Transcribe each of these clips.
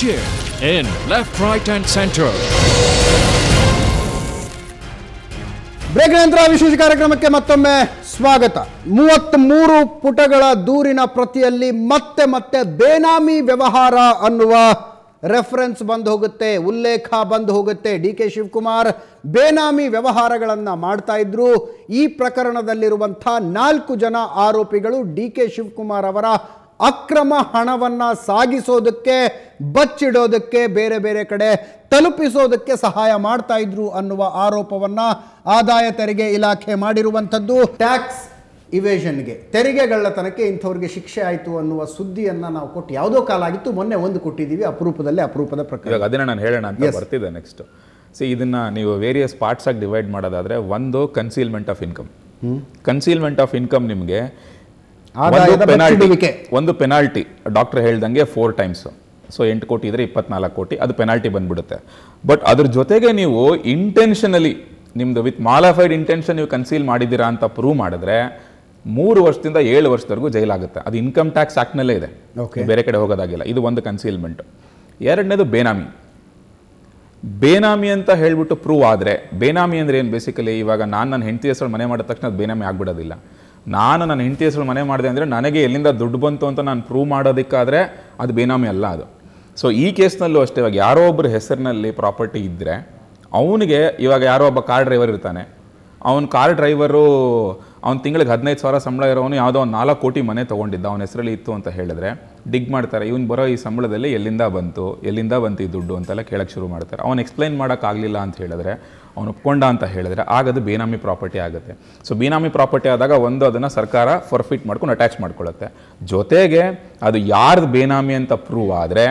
cheer in left, right, and center. Break ನಂತರ ವಿಶೇಷ ಕಾರ್ಯಕ್ರಮಕ್ಕೆ ಮತ್ತೊಮ್ಮೆ ಸ್ವಾಗತ. ಮೂವತ್ತ್ಮೂರು ಪುಟಗಳ ದೂರಿನ ಪ್ರತಿಯಲ್ಲಿ ಮತ್ತೆ ಮತ್ತೆ ಬೇನಾಮಿ ವ್ಯವಹಾರ ಅನ್ನುವ ರೆಫರೆನ್ಸ್ ಬಂದು ಹೋಗುತ್ತೆ ಉಲ್ಲೇಖ ಬಂದು ಹೋಗುತ್ತೆ. ಡಿ ಕೆ ಶಿವಕುಮಾರ್ ಬೇನಾಮಿ ವ್ಯವಹಾರಗಳನ್ನು ಮಾಡ್ತಾ ಇದ್ರು. ಈ ಪ್ರಕರಣದಲ್ಲಿರುವಂಥ ನಾಲ್ಕು ಜನ ಆರೋಪಿಗಳು ಡಿ ಕೆ ಶಿವಕುಮಾರ್ ಅವರ ಅಕ್ರಮ ಹಣವನ್ನು ಸಾಗಿಸೋದಕ್ಕೆ ಬಚ್ಚಿಡೋದಕ್ಕೆ ಬೇರೆ ಬೇರೆ ಕಡೆ ತಲುಪಿಸೋದಕ್ಕೆ ಸಹಾಯ ಮಾಡ್ತಾ ಇದ್ರು ಅನ್ನುವ ಆರೋಪವನ್ನು ಆದಾಯ ತೆರಿಗೆ ಇಲಾಖೆ ಮಾಡಿರುವಂಥದ್ದು ಟ್ಯಾಕ್ಸ್ ಇವೇಷನ್ಗೆ ತೆರಿಗೆಗಳ್ಳತನಕ್ಕೆ ಇಂಥವ್ರಿಗೆ ಶಿಕ್ಷೆ ಆಯಿತು ಅನ್ನುವ ಸುದ್ದಿಯನ್ನು ನಾವು ಕೊಟ್ಟು ಯಾವುದೋ ಕಾಲ ಆಗಿತ್ತು ಮೊನ್ನೆ ಒಂದು ಕೊಟ್ಟಿದ್ದೀವಿ ಅಪರೂಪದಲ್ಲಿ ಅಪರೂಪದ ಪ್ರಕರಣ ಅದನ್ನೇ ನಾನು ಹೇಳೋಣ ಅಂತ. ಬರ್ತಿದೆ ನೆಕ್ಸ್ಟ್ ಸೊ ಇದನ್ನು ನೀವು ವೇರಿಯಸ್ ಪಾರ್ಟ್ಸಾಗಿ ಡಿವೈಡ್ ಮಾಡೋದಾದರೆ ಒಂದು concealment of income concealment of income ನಿಮಗೆ. ಒಂದು ಪೆನಾಲ್ಟಿ ಡಾಕ್ಟರ್ ಹೇಳ್ದಂಗೆ ಫೋರ್ ಟೈಮ್ಸ್ ಸೊ ಎಂಟು ಕೋಟಿ ಇದ್ರೆ ಇಪ್ಪತ್ನಾಲ್ಕು ಕೋಟಿ. ಅದು ಪೆನಾಲ್ಟಿ ಬಂದ್ಬಿಡುತ್ತೆ. ಬಟ್ ಅದ್ರ ಜೊತೆಗೆ ನೀವು ಇಂಟೆನ್ಷನಲಿ ನಿಮ್ದು ವಿತ್ ಮಾಲಾಫೈಡ್ ಇಂಟೆನ್ಷನ್ ನೀವು ಕನ್ಸೀಲ್ ಮಾಡಿದ್ದೀರಾ ಅಂತ ಪ್ರೂವ್ ಮಾಡಿದ್ರೆ ಮೂರು ವರ್ಷದಿಂದ ಏಳು ವರ್ಷದವರೆಗೂ ಜೈಲಾಗುತ್ತೆ. ಅದು ಇನ್ಕಮ್ ಟ್ಯಾಕ್ಸ್ ಆಕ್ಟ್ನಲ್ಲೇ ಇದೆ. Okay. ಬೇರೆ ಕಡೆ ಹೋಗೋದಾಗಿಲ್ಲ. ಇದು ಒಂದು ಕನ್ಸೀಲ್ಮೆಂಟ್ ಎರಡನೇದು ಬೇನಾಮಿ. ಬೇನಾಮಿ ಅಂತ ಹೇಳ್ಬಿಟ್ಟು ಪ್ರೂವ್ ಆದರೆ ಬೇನಾಮಿ ಅಂದ್ರೆ ಏನು ಬೇಸಿಕಲಿ ಇವಾಗ ನಾನು ನನ್ನ ಹೆಂಡತಿ ಹೆಸರು ಮನೆ ಮಾಡಿದ ತಕ್ಷಣ ಅದು ಬೇನಾಮಿ ಆಗ್ಬಿಡೋದಿಲ್ಲ. ನಾನು ನನ್ನ ಹೆಂಡತಿ ಹೆಸರು ಮನೆ ಮಾಡಿದೆ ಅಂದರೆ ನನಗೆ ಎಲ್ಲಿಂದ ದುಡ್ಡು ಬಂತು ಅಂತ ನಾನು ಪ್ರೂವ್ ಮಾಡೋದಕ್ಕಾದರೆ ಅದು ಬೇನಾಮಿ ಅಲ್ಲ ಅದು. ಸೊ ಈ ಕೇಸ್ನಲ್ಲೂ ಅಷ್ಟೇ, ಇವಾಗ ಯಾರೋ ಒಬ್ಬರ ಹೆಸರಿನಲ್ಲಿ ಪ್ರಾಪರ್ಟಿ ಇದ್ದರೆ ಅವನಿಗೆ ಇವಾಗ ಯಾರೋ ಒಬ್ಬ ಕಾರ್ ಡ್ರೈವರ್ ಇರ್ತಾನೆ. ಅವನ ಕಾರ್ ಡ್ರೈವರು ಅವ್ನ ತಿಂಗಳಿಗೆ ಹದಿನೈದು ಸಾವಿರ ಸಂಬಳ ಇರೋನು ಯಾವುದೋ ಒಂದು ನಾಲ್ಕು ಕೋಟಿ ಮನೆ ತೊಗೊಂಡಿದ್ದ ಅವನ ಹೆಸರಲ್ಲಿ ಇತ್ತು ಅಂತ ಹೇಳಿದ್ರೆ ಡಿಗ್ ಮಾಡ್ತಾರೆ ಇವ್ನು ಬರೋ ಈ ಸಂಬಳದಲ್ಲಿ ಎಲ್ಲಿಂದ ಬಂತು ಎಲ್ಲಿಂದ ಬಂತು ಈ ದುಡ್ಡು? ಅಂತೆಲ್ಲ ಕೇಳೋಕ್ಕೆ ಶುರು ಮಾಡ್ತಾರೆ. ಅವ್ನು ಎಕ್ಸ್ಪ್ಲೈನ್ ಮಾಡೋಕ್ಕಾಗಲಿಲ್ಲ ಅಂತ ಹೇಳಿದ್ರೆ ಅವ್ನು ಒಪ್ಕೊಂಡ ಅಂತ ಹೇಳಿದ್ರೆ ಆಗದು ಬೇನಾಮಿ ಪ್ರಾಪರ್ಟಿ ಆಗುತ್ತೆ. ಸೊ ಬೇನಾಮಿ ಪ್ರಾಪರ್ಟಿ ಆದಾಗ ಒಂದು ಅದನ್ನು ಸರ್ಕಾರ ಫರ್ಫಿಟ್ ಮಾಡ್ಕೊಂಡು ಅಟ್ಯಾಚ್ ಮಾಡ್ಕೊಳ್ಳುತ್ತೆ. ಜೊತೆಗೆ ಅದು ಯಾರ್ದು ಬೇನಾಮಿ ಅಂತ ಪ್ರೂವ್ ಆದರೆ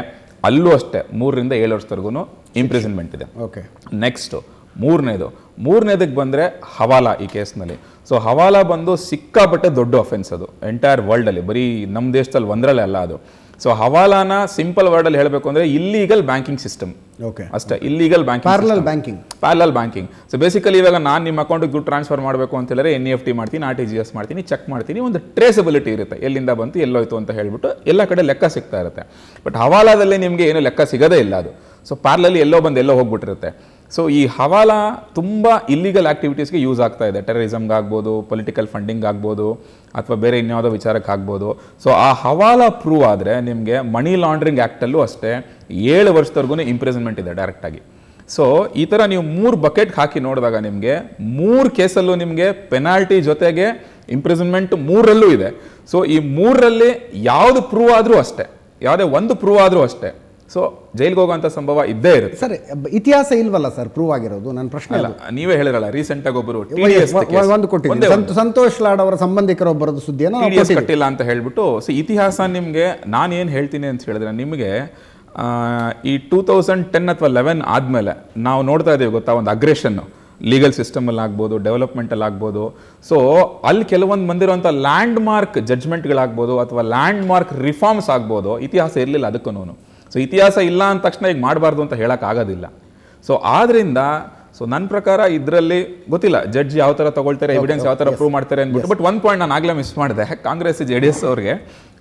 ಅಲ್ಲೂ ಅಷ್ಟೇ ಮೂರರಿಂದ ಏಳು ವರ್ಷದವರೆಗೂ ಇಂಪ್ರಿಸನ್ಮೆಂಟ್ ಇದೆ. ಓಕೆ ನೆಕ್ಸ್ಟು ಮೂರನೇದು ಮೂರನೇದಕ್ಕೆ ಬಂದರೆ ಹವಾಲಾ ಈ ಕೇಸ್ನಲ್ಲಿ. ಸೊ ಹವಾಲಾ ಬಂದು ಸಿಕ್ಕಾಪಟ್ಟೆ ದೊಡ್ಡ ಅಫೆನ್ಸ್ ಅದು. ಎಂಟೈರ್ ವರ್ಲ್ಡಲ್ಲಿ ಬರೀ ನಮ್ಮ ದೇಶದಲ್ಲಿ ಒಂದರಲ್ಲೇ ಅಲ್ಲ ಅದು. ಸೊ ಹವಾಲಾನ ಸಿಂಪಲ್ ವರ್ಡಲ್ಲಿ ಹೇಳಬೇಕು ಅಂದರೆ ಇಲ್ಲೀಗಲ್ ಬ್ಯಾಂಕಿಂಗ್ ಸಿಸ್ಟಮ್ ಓಕೆ ಅಷ್ಟೇ illegal banking parallel banking parallel banking so basically ಇವಾಗ ನಾನು ನಿಮ್ಮ ಅಕೌಂಟಿಗೆ ದುಡ್ಡು ಟ್ರಾನ್ಸ್ಫರ್ ಮಾಡಬೇಕು ಅಂತ ಹೇಳಿದ್ರೆ ಎನ್ ಇ ಎಫ್ ಟಿ ಮಾಡ್ತೀನಿ ಆರ್ ಟಿ ಜಿ ಎಸ್ ಮಾಡ್ತೀನಿ ಚೆಕ್ ಮಾಡ್ತೀನಿ ಒಂದು ಟ್ರೇಸಬಿಲಿಟಿ ಇರುತ್ತೆ. ಎಲ್ಲಿಂದ ಬಂತು ಎಲ್ಲೋಯ್ತು ಅಂತ ಹೇಳಿಬಿಟ್ಟು ಎಲ್ಲ ಕಡೆ ಲೆಕ್ಕ ಸಿಗ್ತಾ ಇರುತ್ತೆ. ಬಟ್ ಹವಾಲಾದಲ್ಲಿ ನಿಮಗೆ ಏನು ಲೆಕ್ಕ ಸಿಗೋದೇ ಇಲ್ಲ ಅದು. ಸೊ ಪಾರ್ಲಲ್ಲಿ ಎಲ್ಲೋ ಬಂದು ಎಲ್ಲೋ ಹೋಗ್ಬಿಟ್ಟಿರುತ್ತೆ. ಸೊ ಈ ಹವಾಲಾ ತುಂಬ ಇಲ್ಲಿಗಲ್ ಆ್ಯಕ್ಟಿವಿಟೀಸ್ಗೆ ಯೂಸ್ ಆಗ್ತಾ ಇದೆ. ಟೆರರಿಸಮ್ಗೆ ಆಗ್ಬೋದು ಪೊಲಿಟಿಕಲ್ ಫಂಡಿಂಗ್ ಆಗ್ಬೋದು, ಅಥವಾ ಬೇರೆ ಇನ್ಯಾವುದೋ ವಿಚಾರಕ್ಕೆ ಆಗ್ಬೋದು. ಸೊ ಆ ಹವಾಲಾ ಪ್ರೂವ್ ಆದರೆ ನಿಮಗೆ ಮನಿ ಲಾಂಡ್ರಿಂಗ್ ಆ್ಯಕ್ಟಲ್ಲೂ ಅಷ್ಟೇ ಏಳು ವರ್ಷದವರೆಗೂ ಇಂಪ್ರಿಸನ್ಮೆಂಟ್ ಇದೆ ಡೈರೆಕ್ಟಾಗಿ ಸೊ ಈ ಥರ ನೀವು ಮೂರು ಬಕೆಟ್ ಹಾಕಿ ನೋಡಿದಾಗ ನಿಮಗೆ ಮೂರು ಕೇಸಲ್ಲೂ ನಿಮಗೆ ಪೆನಾಲ್ಟಿ ಜೊತೆಗೆ ಇಂಪ್ರಿಸನ್ಮೆಂಟ್ ಮೂರರಲ್ಲೂ ಇದೆ. ಸೊ ಈ ಮೂರರಲ್ಲಿ ಯಾವುದು ಪ್ರೂವ್ ಆದರೂ ಅಷ್ಟೇ. ಯಾವುದೇ ಒಂದು ಪ್ರೂವ್ ಆದರೂ ಅಷ್ಟೇ. ಸೊ ಜೈಲ್ಗೆ ಹೋಗುವಂಥ ಸಂಭವ ಇದ್ದೇ ಇರುತ್ತೆ. ಸರ್ ಇತಿಹಾಸ ಇಲ್ವಲ್ಲ ಸರ್ ಪ್ರೂವ್ ಆಗಿರೋದು ನನ್ನ ಪ್ರಶ್ನೆ ಅಲ್ಲ ನೀವೇ ಹೇಳಿರಲ್ಲ ರೀಸೆಂಟ್ ಆಗಿ ಒಬ್ಬರು ಒಂದು ಸಂತೋಷ್ ಲಾಡ್ ಅವರ ಸಂಬಂಧಿಕರೊಬ್ಬರದ್ದು ಸುದ್ದಿಯನ್ನು ಕಟ್ಟಿಲ್ಲ ಅಂತ ಹೇಳ್ಬಿಟ್ಟು ಸೊ ಇತಿಹಾಸ ನಿಮಗೆ ನಾನು ಏನು ಹೇಳ್ತೀನಿ ಅಂತ ಹೇಳಿದ್ರೆ ನಿಮಗೆ ಈ ಟೂ ತೌಸಂಡ್ ಟೆನ್ ಅಥವಾ ಲೆವೆನ್ ಆದಮೇಲೆ ನಾವು ನೋಡ್ತಾ ಇದ್ದೀವಿ ಗೊತ್ತಾ ಒಂದು ಅಗ್ರೆಷನ್ನು ಲೀಗಲ್ ಸಿಸ್ಟಮಲ್ಲಿ ಆಗ್ಬೋದು ಡೆವಲಪ್ಮೆಂಟಲ್ಲಿ ಆಗ್ಬೋದು. ಸೊ ಅಲ್ಲಿ ಕೆಲವೊಂದು ಬಂದಿರುವಂಥ ಲ್ಯಾಂಡ್ ಮಾರ್ಕ್ ಜಡ್ಜ್ಮೆಂಟ್ಗಳಾಗ್ಬೋದು ಅಥವಾ ಲ್ಯಾಂಡ್ ಮಾರ್ಕ್ ರಿಫಾರ್ಮ್ಸ್ ಆಗ್ಬೋದು ಇತಿಹಾಸ ಇರಲಿಲ್ಲ ಅದಕ್ಕೂ ಸೊ ಇತಿಹಾಸ ಇಲ್ಲ ಅಂದ ತಕ್ಷಣ ಈಗ ಮಾಡಬಾರ್ದು ಅಂತ ಹೇಳೋಕ್ಕಾಗೋದಿಲ್ಲ ಸೊ ಆದ್ದರಿಂದ ಸೊ ನನ್ನ ಪ್ರಕಾರ ಇದರಲ್ಲಿ ಗೊತ್ತಿಲ್ಲ ಜಡ್ಜ್ ಯಾವ ಥರ ತಗೊಳ್ತಾರೆ ಎವಿಡೆನ್ಸ್ ಯಾವ ಥರ ಪ್ರೂವ್ ಮಾಡ್ತಾರೆ ಅಂದ್ಬಿಟ್ಟು ಬಟ್ ಒಂದು ಪಾಯಿಂಟ್ ನಾನು ಆಗಲೇ ಮಿಸ್ ಮಾಡಿದೆ. ಕಾಂಗ್ರೆಸ್ ಜೆ ಡಿ ಎಸ್ ಅವ್ರಿಗೆ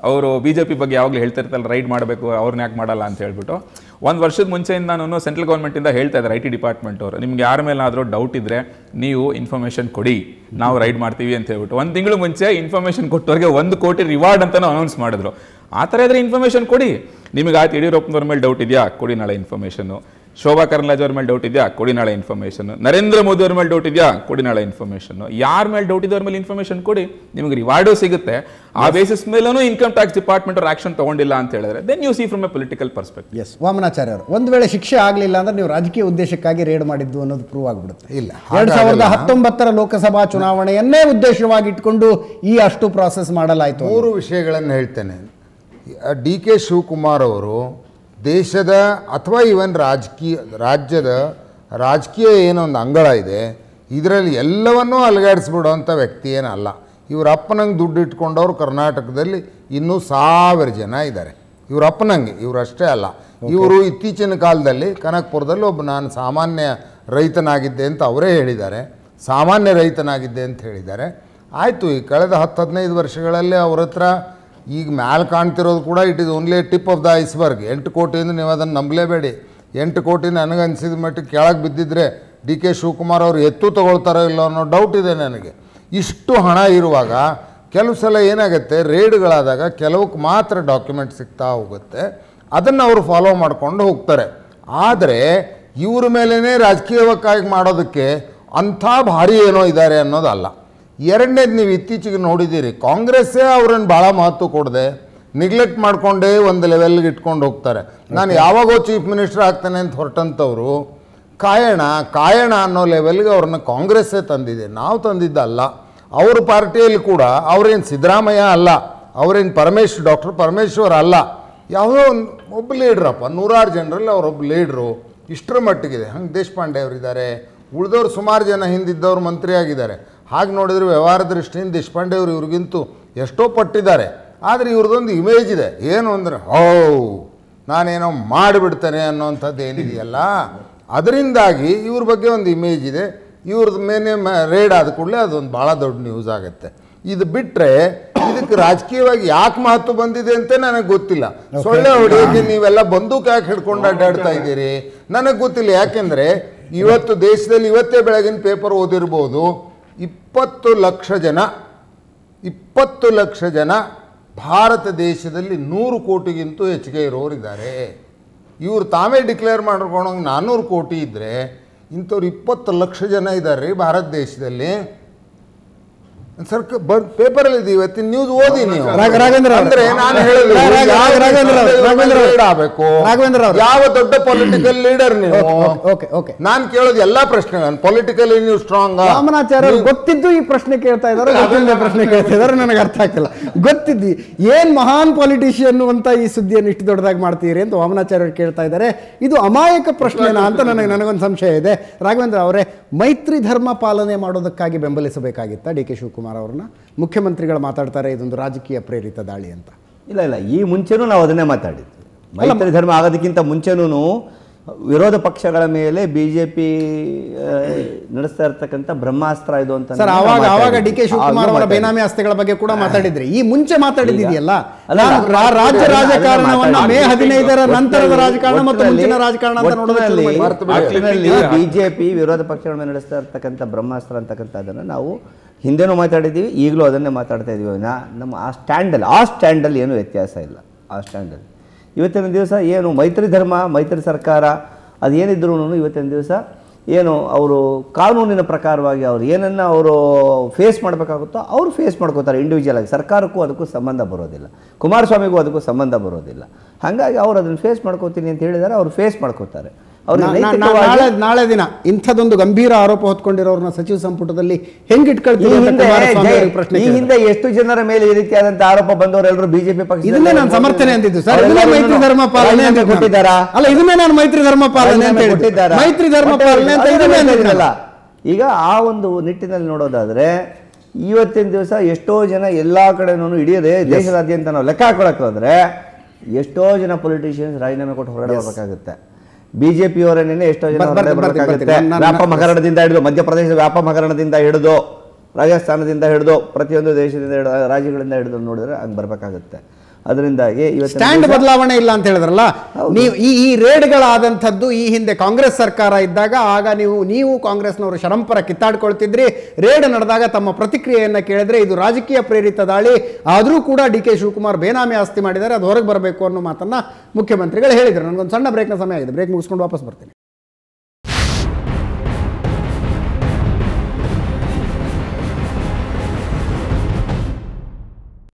ಅವರು ಬಿ ಜೆ ಪಿ ಬಗ್ಗೆ ಯಾವಾಗಲೂ ಹೇಳ್ತಿರ್ತಲ್ಲ ರೈಡ್ ಮಾಡಬೇಕು ಅವ್ರನ್ನ ಯಾಕೆ ಮಾಡಲ್ಲ? ಅಂತ ಹೇಳ್ಬಿಟ್ಟು. ಒಂದು ವರ್ಷದ ಮುಂಚೆಯಿಂದ ನಾನು ಸೆಂಟ್ರಲ್ ಗೌರ್ಮೆಂಟಿಂದ ಹೇಳ್ತಾ ಇದ್ದಾರೆ ಐ ಟಿ ಡಿಪಾರ್ಟ್ಮೆಂಟ್ ಅವರು. ನಿಮ್ಗೆ ಯಾರ ಮೇಲಾದರೂ ಡೌಟ್ ಇದ್ದರೆ ನೀವು ಇನ್ಫಾರ್ಮೇಷನ್ ಕೊಡಿ. ನಾವು ರೈಡ್ ಮಾಡ್ತೀವಿ ಅಂತ ಹೇಳ್ಬಿಟ್ಟು. ಒಂದು ತಿಂಗಳು ಮುಂಚೆ ಇನ್ಫಾರ್ಮೇಷನ್ ಕೊಟ್ಟವ್ರಿಗೆ ಒಂದು ಕೋಟಿ ರಿವಾರ್ಡ್ ಅಂತಲೂ ಅನೌನ್ಸ್ ಮಾಡಿದ್ರು. ಆ ಥರ ಇದ್ರೆ ಇನ್ಫಾರ್ಮೇಷನ್ ಕೊಡಿ. ನಿಮಗೆ ಆಯ್ತು ಯಡಿಯೂರಪ್ಪನವ್ರ ಮೇಲೆ ಡೌಟ್ ಇದೆಯಾ? ಕೊಡಿ ನಾಳೆ ಇನ್ಫಾರ್ಮೇಷನು ಶೋಭಾ ಕರಂದ್ಲಾಜೆ ಅವ್ರ ಮೇಲೆ ಡೌಟ್ ಇದೆಯಾ? ಕೊಡಿ ನಾಳೆ ಇನ್ಫಾರ್ಮೇಷನ್ ನರೇಂದ್ರ ಮೋದಿ ಅವ್ರ ಮೇಲೆ ಡೌಟ್ ಇದೆಯಾ? ಕೊಡಿ ನಾಳೆ ಇನ್ಫಾರ್ಮೇಷನ್ ಯಾರ ಮೇಲೆ ಡೌಟ್ ಇದೆ ಅವ್ರ ಮೇಲೆ ಇನ್ಫಾರ್ಮೇಷನ್ ಕೊಡಿ. ನಿಮಗೆ ರಿವಾರ್ಡು ಸಿಗುತ್ತೆ. ಆ ಬೇಸಿಸ್ ಮೇಲೂ ಇನ್ಕಮ್ ಟ್ಯಾಕ್ಸ್ ಡಿಪಾರ್ಟ್ಮೆಂಟ್ ಅವ್ರು ಆಕ್ಷನ್ ತಗೊಂಡಿಲ್ಲ ಅಂತ ಹೇಳಿದ್ರೆ then you see from a political perspective S Vamanacharya ಅವರು ಒಂದು ವೇಳೆ ಶಿಕ್ಷೆ ಆಗಲಿಲ್ಲ ಅಂದ್ರೆ ನೀವು ರಾಜಕೀಯ ಉದ್ದೇಶಕ್ಕಾಗಿ ರೇಡ್ ಮಾಡಿದ್ದು ಅನ್ನೋದು ಪ್ರೂವ್ ಆಗಿಬಿಡುತ್ತೆ. ಇಲ್ಲ, ಎರಡ್ ಸಾವಿರದ ಹತ್ತೊಂಬತ್ತರ ಲೋಕಸಭಾ ಚುನಾವಣೆಯನ್ನೇ ಉದ್ದೇಶವಾಗಿ ಇಟ್ಕೊಂಡು ಈ ಅಷ್ಟು ಪ್ರಾಸೆಸ್ ಮಾಡಲಾಯಿತು ಮೂರು ವಿಷಯಗಳನ್ನು ಹೇಳ್ತೇನೆ. ಡಿ ಕೆ ಶಿವಕುಮಾರ್ ಅವರು ದೇಶದ ಅಥವಾ ಇವನ್ ರಾಜಕೀಯ ರಾಜ್ಯದ ರಾಜಕೀಯ ಏನೊಂದು ಅಂಗಳ ಇದೆ ಇದರಲ್ಲಿ ಎಲ್ಲವನ್ನೂ ಅಲುಗಾಡಿಸ್ಬಿಡೋವಂಥ ವ್ಯಕ್ತಿ ಏನಲ್ಲ. ಇವ್ರ ಅಪ್ಪನಂಗೆ ದುಡ್ಡು ಇಟ್ಕೊಂಡವರು ಕರ್ನಾಟಕದಲ್ಲಿ ಇನ್ನೂ ಸಾವಿರ ಜನ ಇದ್ದಾರೆ. ಇವ್ರ ಅಪ್ಪನಂಗೆ ಇವರು ಅಷ್ಟೇ ಅಲ್ಲ. ಇವರು ಇತ್ತೀಚಿನ ಕಾಲದಲ್ಲಿ ಕನಕಪುರದಲ್ಲಿ ಒಬ್ಬ ನಾನು ಸಾಮಾನ್ಯ ರೈತನಾಗಿದ್ದೆ ಅಂತ ಅವರೇ ಹೇಳಿದ್ದಾರೆ. ಸಾಮಾನ್ಯ ರೈತನಾಗಿದ್ದೆ ಅಂತ ಹೇಳಿದ್ದಾರೆ. ಆಯಿತು ಈ ಕಳೆದ ಹತ್ತು ಹದಿನೈದು ವರ್ಷಗಳಲ್ಲಿ ಅವ್ರ ಹತ್ರ ಈಗ ಮ್ಯಾಲೆ ಕಾಣ್ತಿರೋದು ಕೂಡ it is only tip of the iceberg ಎಂಟು ಕೋಟಿಯಿಂದ ನೀವು ಅದನ್ನು ನಂಬಲೇಬೇಡಿ. ಎಂಟು ಕೋಟಿ ನನಗೆ ಅನಿಸಿದ ಮಟ್ಟಿಗೆ ಕೆಳಗೆ ಬಿದ್ದಿದ್ರೆ ಡಿ ಕೆ ಶಿವಕುಮಾರ್ ಅವರು ಎತ್ತು ತಗೊಳ್ತಾರೋ ಇಲ್ಲೋ ಅನ್ನೋ ಡೌಟ್ ಇದೆ ನನಗೆ. ಇಷ್ಟು ಹಣ ಇರುವಾಗ ಕೆಲವು ಸಲ ಏನಾಗುತ್ತೆ ರೇಡ್ಗಳಾದಾಗ ಕೆಲವಕ್ಕೆ ಮಾತ್ರ ಡಾಕ್ಯುಮೆಂಟ್ ಸಿಗ್ತಾ ಹೋಗುತ್ತೆ. ಅದನ್ನು ಅವರು ಫಾಲೋ ಮಾಡ್ಕೊಂಡು ಹೋಗ್ತಾರೆ. ಆದರೆ ಇವ್ರ ಮೇಲೇ ರಾಜಕೀಯವಾಗಿ ಮಾಡೋದಕ್ಕೆ ಅಂಥ ಭಾರಿ ಏನೋ ಇದ್ದಾರೆ ಅನ್ನೋದಲ್ಲ. ಎರಡನೇದು ನೀವು ಇತ್ತೀಚೆಗೆ ನೋಡಿದ್ದೀರಿ ಕಾಂಗ್ರೆಸ್ಸೇ ಅವ್ರನ್ನ ಭಾಳ ಮಹತ್ವ ಕೊಡದೆ ನಿಗ್ಲೆಕ್ಟ್ ಮಾಡಿಕೊಂಡೇ ಒಂದು ಲೆವೆಲ್ಗೆ ಇಟ್ಕೊಂಡು ಹೋಗ್ತಾರೆ. ನಾನು ಯಾವಾಗೋ ಚೀಫ್ ಮಿನಿಸ್ಟರ್ ಆಗ್ತಾನೆ ಅಂತ ಹೊರಟಂಥವ್ರು ಕಾಯಣ ಕಾಯಣ ಅನ್ನೋ ಲೆವೆಲ್ಗೆ ಅವ್ರನ್ನ ಕಾಂಗ್ರೆಸ್ಸೇ ತಂದಿದೆ. ನಾವು ತಂದಿದ್ದಲ್ಲ. ಅವ್ರ ಪಾರ್ಟಿಯಲ್ಲಿ ಕೂಡ ಅವ್ರೇನು ಸಿದ್ದರಾಮಯ್ಯ ಅಲ್ಲ ಅವ್ರೇನು ಪರಮೇಶ್ವರ್ ಡಾಕ್ಟರ್ ಪರಮೇಶ್ವರ್ ಅಲ್ಲ ಯಾವುದೋ ಒಂದು ಒಬ್ಬ ಲೀಡ್ರಪ್ಪ ನೂರಾರು ಜನರಲ್ಲಿ ಅವರೊಬ್ಬ ಲೀಡ್ರು ಇಷ್ಟರ ಮಟ್ಟಿಗಿದೆ. ಹಂಗೆ ದೇಶಪಾಂಡೆ ಅವರಿದ್ದಾರೆ ಉಳಿದವ್ರು ಸುಮಾರು ಜನ ಹಿಂದಿದ್ದವ್ರು ಮಂತ್ರಿ ಆಗಿದ್ದಾರೆ ಹಾಗೆ ನೋಡಿದ್ರೆ ವ್ಯವಹಾರ ದೃಷ್ಟಿಯಿಂದ ದೇಶಪಾಂಡೆ ಅವರು ಇವ್ರಿಗಿಂತೂ ಎಷ್ಟೋ ಪಟ್ಟಿದ್ದಾರೆ. ಆದರೆ ಇವ್ರದ್ದೊಂದು ಇಮೇಜ್ ಇದೆ. ಏನು ಅಂದರೆ ಹೋ ನಾನೇನೋ ಮಾಡಿಬಿಡ್ತೇನೆ ಅನ್ನೋಂಥದ್ದು ಏನಿದೆಯಲ್ಲ? ಅದರಿಂದಾಗಿ ಇವ್ರ ಬಗ್ಗೆ ಒಂದು ಇಮೇಜ್ ಇದೆ. ಇವ್ರದ್ದು ಮೇಲೆ ರೇಡ್ ಆದ ಕೂಡಲೇ ಅದೊಂದು ಭಾಳ ದೊಡ್ಡ ನ್ಯೂಸ್ ಆಗುತ್ತೆ. ಇದು ಬಿಟ್ಟರೆ ಇದಕ್ಕೆ ರಾಜಕೀಯವಾಗಿ ಯಾಕೆ ಮಹತ್ವ ಬಂದಿದೆ ಅಂತ ನನಗೆ ಗೊತ್ತಿಲ್ಲ. ಸೊಳ್ಳೆ ಹೊಡೆಯೋಕ್ಕೆ ನೀವೆಲ್ಲ ಬಂದೂಕು ಯಾಕೆ ಹಿಡ್ಕೊಂಡು ಅಡ್ಡಾಡ್ತಾ ಇದ್ದೀರಿ? ನನಗೆ ಗೊತ್ತಿಲ್ಲ. ಯಾಕೆಂದರೆ ಇವತ್ತು ದೇಶದಲ್ಲಿ ಇವತ್ತೇ ಬೆಳಗಿನ ಪೇಪರ್ ಓದಿರ್ಬೋದು. ಇಪ್ಪತ್ತು ಲಕ್ಷ ಜನ, ಇಪ್ಪತ್ತು ಲಕ್ಷ ಜನ ಭಾರತ ದೇಶದಲ್ಲಿ ನೂರು ಕೋಟಿಗಿಂತೂ ಹೆಚ್ಚಿಗೆ ಇರೋರಿದ್ದಾರೆ. ಇವರು ತಾವೇ ಡಿಕ್ಲೇರ್ ಮಾಡ್ಕೊಳೋಂಗೆ ನಾನ್ನೂರು ಕೋಟಿ ಇದ್ದರೆ ಇಂಥವ್ರು ಇಪ್ಪತ್ತು ಲಕ್ಷ ಜನ ಇದ್ದಾರೆ ರೀ ಭಾರತ ದೇಶದಲ್ಲಿ. ಸರ್ಕ ಬರ್ ಪೇಪರಲ್ಲಿ ಇದೆ ಇವತ್ತಿನ ನ್ಯೂಸ್ ಓದಿ ನೀವು. ರಾಘ- ರಾಘವೇಂದ್ರ ಅಂದ್ರೆ ನಾನು ಹೇಳಿದ್ರು ರಾಘವೇಂದ್ರ ರಾಘವೇಂದ್ರ ಆಗ್ಬೇಕು? ರಾಘವೇಂದ್ರ ಯಾವ ದೊಡ್ಡ ಪೊಲಿಟಿಕಲ್ ಲೀಡರ್ ನೀವು? ಓಕೆ ಓಕೆ ನಾನು ಕೇಳೋದು ಎಲ್ಲಾ ಪ್ರಶ್ನೆ ನಾನು ಪೊಲಿಟಿಕಲಿ ನೀವು ಸ್ಟ್ರಾಂಗ್ ರಾಮನಾಚಾರ್ಯ ಗೊತ್ತಿದ್ದು ಈ ಪ್ರಶ್ನೆ ಕೇಳ್ತಾ ಇದ್ದಾರೆ ಗೊತ್ತಿಲ್ಲದೆ ಪ್ರಶ್ನೆ ಕೇಳ್ತಾ ಇದ್ದಾರೆ ನನಗೆ ಅರ್ಥ ಆಗ್ತಿಲ್ಲ. ಗೊತ್ತಿದ್ದಿ ಏನ್ ಮಹಾನ್ ಪೊಲಿಟಿಷಿಯನ್ ಅಂತ ಈ ಸುದ್ದಿಯನ್ನು ಇಷ್ಟು ದೊಡ್ಡದಾಗಿ ಮಾಡ್ತೀರಿ ಅಂತ ವಾಮನಾಚಾರ್ಯರು ಕೇಳ್ತಾ ಇದ್ದಾರೆ. ಇದು ಅಮಾಯಕ ಪ್ರಶ್ನೆನಾ ಅಂತ ನನಗೆ ನನಗೊಂದು ಸಂಶಯ ಇದೆ. ರಾಘವೇಂದ್ರ ಅವರೇ ಮೈತ್ರಿ ಧರ್ಮ ಪಾಲನೆ ಮಾಡೋದಕ್ಕಾಗಿ ಬೆಂಬಲಿಸಬೇಕಾಗಿತ್ತ ಡಿ ಕೆ ಶಿವಕುಮಾರ್? ಅವ್ರನ್ನ. ಮುಖ್ಯಮಂತ್ರಿಗಳು ಮಾತಾಡ್ತಾರೆ ಇದೊಂದು ರಾಜಕೀಯ ಪ್ರೇರಿತ ದಾಳಿ ಅಂತ. ಇಲ್ಲ ಇಲ್ಲ ಈ ಮುಂಚೆನೂ ನಾವು ಅದನ್ನೇ ಮಾತಾಡಿದ್ವಿ ಮೈತ್ರಿ ಧರ್ಮ ಆಗೋದಕ್ಕಿಂತ ಮುಂಚೆನೂ ವಿರೋಧ ಪಕ್ಷಗಳ ಮೇಲೆ ಬಿಜೆಪಿ ನಡೆಸ್ತಾ ಇರ್ತಕ್ಕಂಥ ಬ್ರಹ್ಮಾಸ್ತ್ರ ಇದು ಅಂತ ಸರ್ ಅವಾಗ ಅವಾಗ. ಡಿ ಕೆ ಶಿವಕುಮಾರ್ ಅವರ ಬೇನಾಮಿ ಆಸ್ತಿಗಳ ಬಗ್ಗೆ ಕೂಡ ಮಾತಾಡಿದ್ರಿ. ಈ ಮುಂಚೆ ರಾ- ರಾಜ್ಯ ರಾಜಕಾರಣವನ್ನು ಮೇ. ಹದಿನೈದರ ನಂತರದ ರಾಜಕಾರಣ ಮತ್ತು ಮುಂಚಿನ ರಾಜಕಾರಣ ಅಂತ ನೋಡೋದ್ರಲ್ಲಿ ಬಿಜೆಪಿ ವಿರೋಧ ಪಕ್ಷಗಳ ಮೇಲೆ ನಡೆಸ್ತಾ ಇರ್ತಕ್ಕಂಥ ಬ್ರಹ್ಮಾಸ್ತ್ರ ಅಂತಕ್ಕಂಥದ್ದನ್ನು ನಾವು ಹಿಂದೆನೂ ಮಾತಾಡಿದ್ದೀವಿ, ಈಗಲೂ ಅದನ್ನೇ ಮಾತಾಡ್ತಾ ಇದ್ದೀವಿ. ನಾ, ನಮ್ಮ ಆ ಸ್ಟ್ಯಾಂಡಲ್ಲಿ ಆ ಸ್ಟ್ಯಾಂಡಲ್ಲಿ ಏನೂ ವ್ಯತ್ಯಾಸ ಇಲ್ಲ, ಆ ಸ್ಟ್ಯಾಂಡಲ್ಲಿ. ಇವತ್ತಿನ ದಿವಸ ಏನು ಮೈತ್ರಿ ಧರ್ಮ, ಮೈತ್ರಿ ಸರ್ಕಾರ ಅದೇನಿದ್ರು ಇವತ್ತಿನ ದಿವಸ ಏನು ಅವರು ಕಾನೂನಿನ ಪ್ರಕಾರವಾಗಿ ಅವ್ರು ಏನನ್ನು ಅವರು ಫೇಸ್ ಮಾಡಬೇಕಾಗುತ್ತೋ ಅವರು ಫೇಸ್ ಮಾಡ್ಕೋತಾರೆ ಇಂಡಿವಿಜುವಲ್ ಆಗಿ. ಸರ್ಕಾರಕ್ಕೂ ಅದಕ್ಕೂ ಸಂಬಂಧ ಬರೋದಿಲ್ಲ. ಕುಮಾರಸ್ವಾಮಿಗೂ ಅದಕ್ಕೂ ಸಂಬಂಧ ಬರೋದಿಲ್ಲ. ಹಾಗಾಗಿ ಅವ್ರು ಅದನ್ನು ಫೇಸ್ ಮಾಡ್ಕೋತೀನಿ ಅಂತ ಹೇಳಿದರೆ, ಅವರು ಫೇಸ್ ಮಾಡ್ಕೋತಾರೆ. ನಾಳೆ ನಾಳೆ ದಿನ ಇಂಥದೊಂದು ಗಂಭೀರ ಆರೋಪ ಹೊತ್ಕೊಂಡಿರೋರ್ನ ಸಚಿವ ಸಂಪುಟದಲ್ಲಿ ಹೆಂಗ್ ಇಟ್ಕೊಳ್ತೀವಿ ಪ್ರಶ್ನೆ ಈ ಹಿಂದೆ ಎಷ್ಟು ಜನರ ಮೇಲೆ ಈ ರೀತಿಯಾದಂತ ಆರೋಪ ಬಂದವರೆಲ್ಲರೂ ಬಿಜೆಪಿ ಪಕ್ಷ ಇದನ್ನೇ ನಾನು ಸಮರ್ಥನೆ ಅಂತಿದ್ದು ಸರ್ ಇದನ್ನೇ ಮೈತ್ರಿ ಧರ್ಮ ಪಾಲನೆ ಅಂತ ಕೊಟ್ಟಿದ್ದಾರಾ? ಅಲ್ಲ ಇದನ್ನೇ ನಾನು ಮೈತ್ರಿ ಧರ್ಮ ಪಾಲನೆ ಅಂತ ಕೊಟ್ಟಿದ್ದಾರೆ? ಮೈತ್ರಿ ಧರ್ಮ ಪಾಲನೆ ಅಂತ. ಇದನ್ನೇ ಈಗ ಆ ಒಂದು ನಿಟ್ಟಿನಲ್ಲಿ ನೋಡೋದಾದ್ರೆ ಇವತ್ತಿನ ದಿವಸ ಎಷ್ಟೋ ಜನ ಎಲ್ಲಾ ಕಡೆನೂ ಇಡೀ ದೇಶದಾದ್ಯಂತ ನಾವು ಲೆಕ್ಕ ಹಾಕೊಳಕ್ ಹೋದ್ರೆ ಎಷ್ಟೋ ಜನ ಪೊಲಿಟಿಷಿಯನ್ಸ್ ರಾಜೀನಾಮೆ ಕೊಟ್ಟು ಹೊರಡಬೇಕಾಗುತ್ತೆ. ಬಿಜೆಪಿ ಅವರನ್ನೇ ಎಷ್ಟೋ ಜನ ವ್ಯಾಪ ಹಗರಣದಿಂದ ಹಿಡಿದು ಮಧ್ಯಪ್ರದೇಶದ ವ್ಯಾಪ ಹಗರಣದಿಂದ ಹಿಡಿದು ರಾಜಸ್ಥಾನದಿಂದ ಹಿಡಿದು ಪ್ರತಿಯೊಂದು ದೇಶದಿಂದ ಹಿಡಿದು ರಾಜ್ಯಗಳಿಂದ ಹಿಡಿದು ನೋಡಿದ್ರೆ ಹಂಗೆ ಬರಬೇಕಾಗುತ್ತೆ. ಅದರಿಂದಾಗಿ ಸ್ಟ್ಯಾಂಡ್ ಬದಲಾವಣೆ ಇಲ್ಲ ಅಂತ ಹೇಳಿದ್ರಲ್ಲ ನೀವು ಈ ಈ ರೇಡ್ಗಳಾದಂಥದ್ದು ಈ ಹಿಂದೆ ಕಾಂಗ್ರೆಸ್ ಸರ್ಕಾರ ಇದ್ದಾಗ ಆಗ ನೀವು ನೀವು ಕಾಂಗ್ರೆಸ್ನವರು ಶರಂಪರ ಕಿತ್ತಾಡ್ಕೊಳ್ತಿದ್ರಿ. ರೇಡ್ ನಡೆದಾಗ ತಮ್ಮ ಪ್ರತಿಕ್ರಿಯೆಯನ್ನು ಕೇಳಿದ್ರೆ ಇದು ರಾಜಕೀಯ ಪ್ರೇರಿತ ದಾಳಿ. ಆದರೂ ಕೂಡ ಡಿ ಕೆ ಶಿವಕುಮಾರ್ ಬೇನಾಮಿ ಆಸ್ತಿ ಮಾಡಿದ್ದಾರೆ ಅದು ಹೊರಗೆ ಬರಬೇಕು ಅನ್ನೋ ಮಾತನ್ನ ಮುಖ್ಯಮಂತ್ರಿಗಳು ಹೇಳಿದರು. ನನಗೊಂದು ಸಣ್ಣ ಬ್ರೇಕ್ನ ಸಮಯ ಆಗಿದೆ. ಬ್ರೇಕ್ ಮುಗಿಸ್ಕೊಂಡು ವಾಪಸ್ ಬರ್ತೀನಿ.